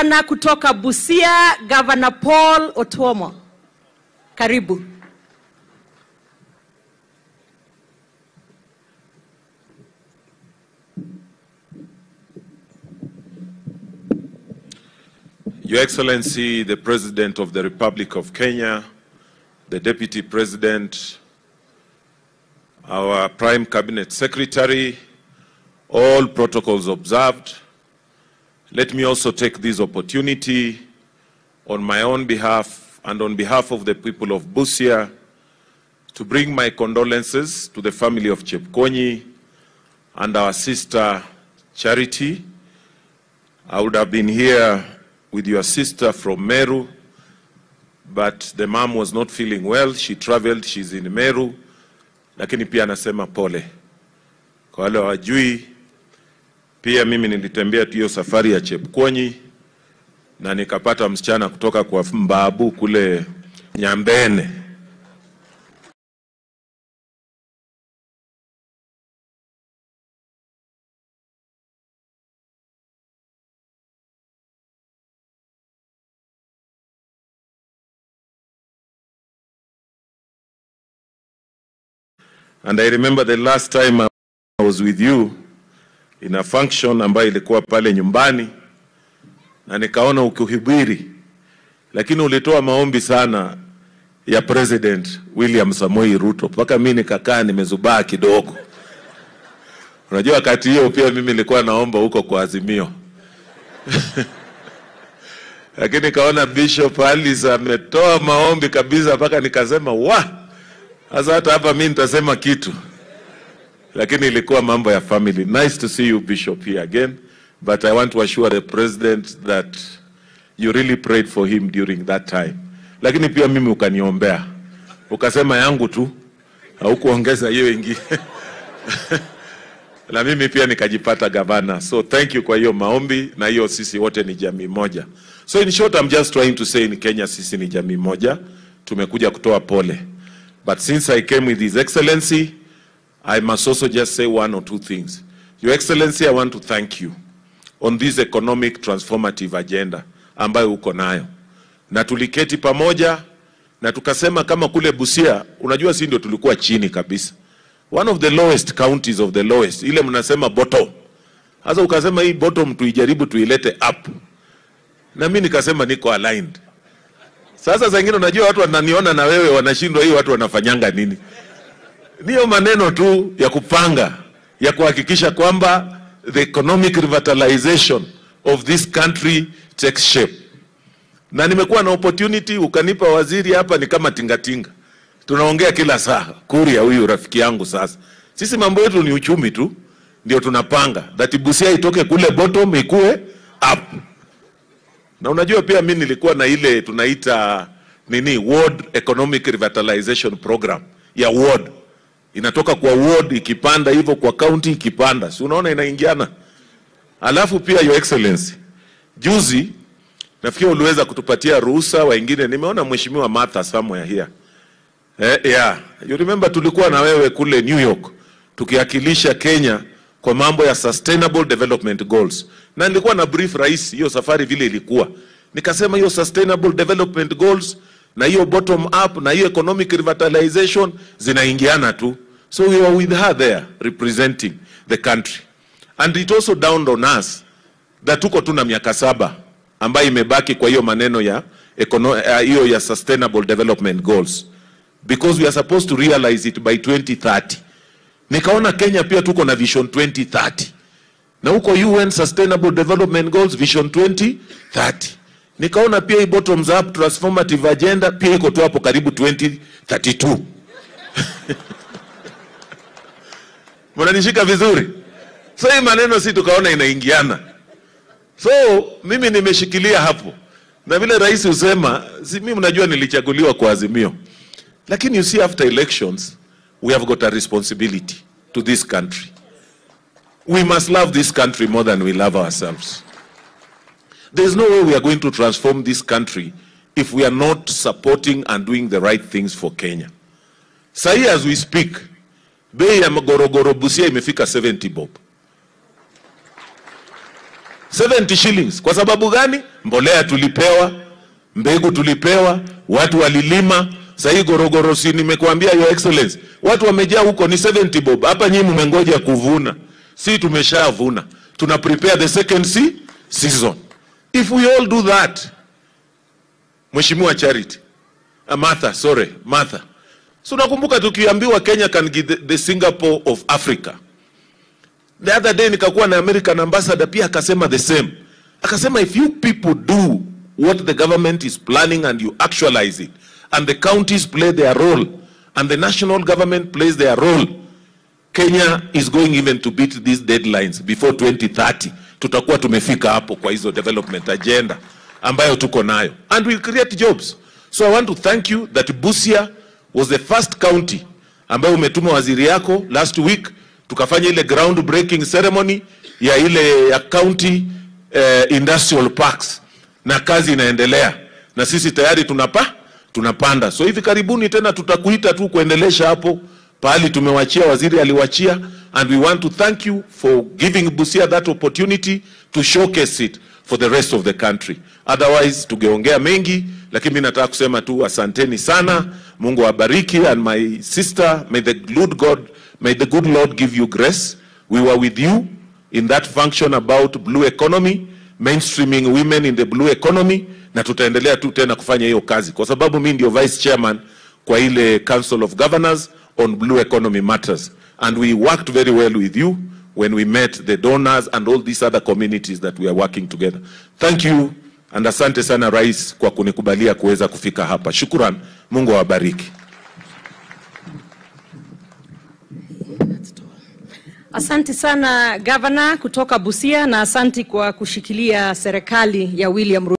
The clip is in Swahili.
gavana kutoka Busia, Gavana Paul Otuomo. Karibu. Your Excellency, the President of the Republic of Kenya, the Deputy President, our Prime Cabinet Secretary, all protocols observed. Let me also take this opportunity on my own behalf and on behalf of the people of Busia to bring my condolences to the family of Chepkonyi and our sister Charity. I would have been here with your sister from Meru, but the mom was not feeling well. She traveled, she's in Meru, lakini pia anasema pole. Kwa wale wajui, pia mimi nilitembea hiyo safari ya Chepkonyi na nikapata msichana kutoka kwa Mbabu kule Nyambene. And I remember the last time I was with you in a function ambayo ilikuwa pale nyumbani, na nikaona ukihubiri, lakini ulitoa maombi sana ya President William Samoei Ruto, mpaka mi nikakaa nimezubaa kidogo. Unajua, wakati hiyo pia mimi nilikuwa naomba huko kwa Azimio. Lakini kaona Bishop Alice ametoa maombi kabisa, mpaka nikasema wa sasa hata hapa mi nitasema kitu, lakini ilikuwa mambo ya family. Nice to see you Bishop here again, but I want to assure the president that you really prayed for him during that time, lakini pia mimi ukaniombea, ukasema yangu tu, haukuongeza hiyo ingine na mimi pia nikajipata gavana, so thank you kwa hiyo maombi, na hiyo sisi wote ni jamii moja. So in short, I'm just trying to say in Kenya sisi ni jamii moja, tumekuja kutoa pole. But since I came with His Excellency, I must also just say one or two things. Your Excellency, I want to thank you on this economic transformative agenda ambayo uko nayo, na tuliketi pamoja na tukasema kama kule Busia, unajua si ndio tulikuwa chini kabisa, one of the lowest counties of the lowest, ile mnasema bottom. Sasa ukasema hii bottom tuijaribu tuilete up, na mimi nikasema niko aligned. Sasa zingine unajua watu wananiona na wewe wanashindwa, hii watu wanafanyanga nini? Niyo maneno tu ya kupanga ya kuhakikisha kwamba the economic revitalization of this country takes shape. Na nimekuwa na opportunity, ukanipa waziri hapa, ni kama tingatinga, tunaongea kila saa. Kuria huyu rafiki yangu, sasa sisi mambo yetu ni uchumi tu, ndio tunapanga that Busia itoke kule bottom ikue up na unajua pia mi nilikuwa na ile tunaita nini World economic revitalization program ya ward inatoka kwa ward ikipanda hivyo kwa county ikipanda. Si unaona inaingiana? Alafu pia your excellency juzi nafikiri uliweza kutupatia ruhusa wengine nimeona mheshimiwa Martha somewhere here. Eh, yeah. you remember tulikuwa na wewe kule New York tukiwakilisha Kenya kwa mambo ya sustainable development goals, na nilikuwa na brief rais hiyo safari vile ilikuwa, nikasema hiyo sustainable development goals na hiyo bottom up na hiyo economic revitalization zinaingiana tu, so we were with her there representing the country. And it also dawned on us that tuko tu na miaka saba ambayo imebaki kwa hiyo maneno ya hiyo uh, ya sustainable development goals. Because we are supposed to realize it by 2030 nikaona Kenya pia tuko na vision 2030 na huko UN Sustainable Development Goals vision 2030 nikaona pia hii bottoms up transformative agenda pia iko tu hapo karibu 2032 mnanishika vizuri? So hii maneno si tukaona inaingiana. So mimi nimeshikilia hapo. Na vile rais husema si mimi mnajua nilichaguliwa kwa azimio. Lakini you see after elections we have got a responsibility to this country. We must love this country more than we love ourselves. There's no way we are going to transform this country if we are not supporting and doing the right things for Kenya. Sahi as we speak, bei ya Gorogoro Busia imefika 70 bob. 70 shillings. Kwa sababu gani? Mbolea tulipewa, mbegu tulipewa, watu walilima. Sasa hii gorogoro, si nimekuambia your excellency, watu wamejaa huko ni 70 bob. Hapa nyinyi mmengoja kuvuna, si tumeshavuna, tuna prepare the second sea season. If we all do that, Mheshimiwa Charity, uh, Martha, sorry, Martha. So nakumbuka tukiambiwa Kenya can be the, the Singapore of Africa. The other day nikakuwa na American ambassador pia akasema the same. Akasema if you people do what the government is planning and you actualize it and the counties play their role and the national government plays their role Kenya is going even to beat these deadlines before 2030. Tutakuwa tumefika hapo kwa hizo development agenda ambayo tuko nayo. And we'll create jobs. So I want to thank you that Busia was the first county ambayo umetuma waziri yako last week tukafanya ile ground breaking ceremony ya ile ya county eh, industrial parks. Na kazi inaendelea. Na sisi tayari tunapa tunapanda. So hivi karibuni tena tutakuita tu kuendelesha hapo. Pahali tumewachia, waziri aliwachia, and we want to thank you for giving Busia that opportunity to showcase it for the rest of the country. Otherwise tugeongea mengi, lakini mimi nataka kusema tu asanteni sana. Mungu awabariki, and my sister, may the good God, may the good Lord give you grace. We were with you in that function about blue economy, mainstreaming women in the blue economy, na tutaendelea tu tena kufanya hiyo kazi, kwa sababu mimi ndio vice chairman kwa ile Council of Governors on blue economy matters, and we worked very well with you when we met the donors and all these other communities that we are working together. Thank you and asante sana Rais kwa kunikubalia kuweza kufika hapa. Shukran, Mungu awabariki. Asante sana gavana kutoka Busia na asante kwa kushikilia serikali ya William Ruto.